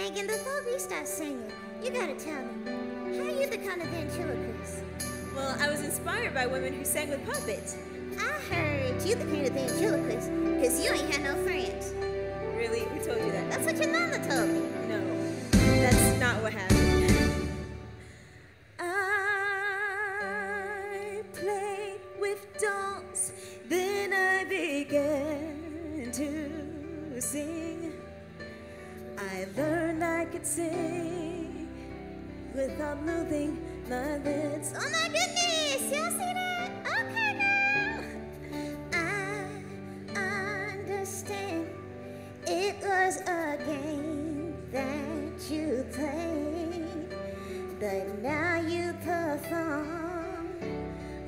Megan, before we start singing, you gotta tell me, how you become a ventriloquist? Well, I was inspired by women who sang with puppets. I heard you became a ventriloquist because you ain't had no friends. Really? Who told you that? That's what your mama told me. No, that's not what happened. I played with dolls, then I began to sing. I learned could sing without moving my lips. Oh my goodness, y'all see that? Okay, girl. I understand it was a game that you played, but now you perform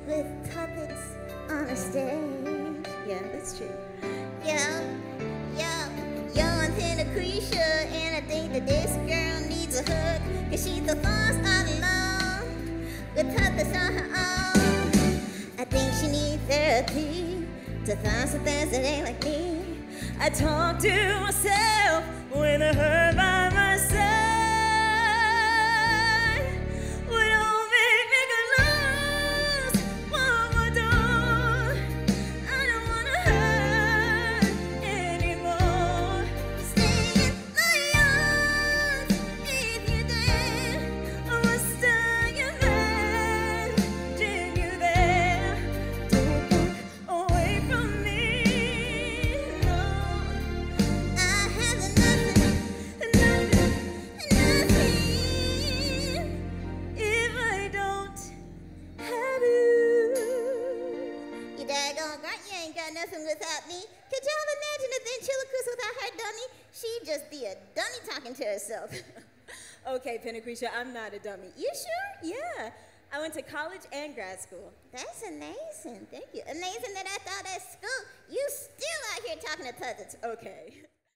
with puppets on a stage. Yeah, that's true. Yo, that this girl needs a hug, cause she's the boss all alone, with puppets on her own. I think she needs therapy to find some things that ain't like me. I talk to myself when I hurt nothing without me. Could y'all imagine a ventriloquist without her dummy? She'd just be a dummy talking to herself. okay, Penacretia, I'm not a dummy. you sure? Yeah, I went to college and grad school. That's amazing. Thank you. Amazing that I thought at school you still out here talking to puppets. Okay.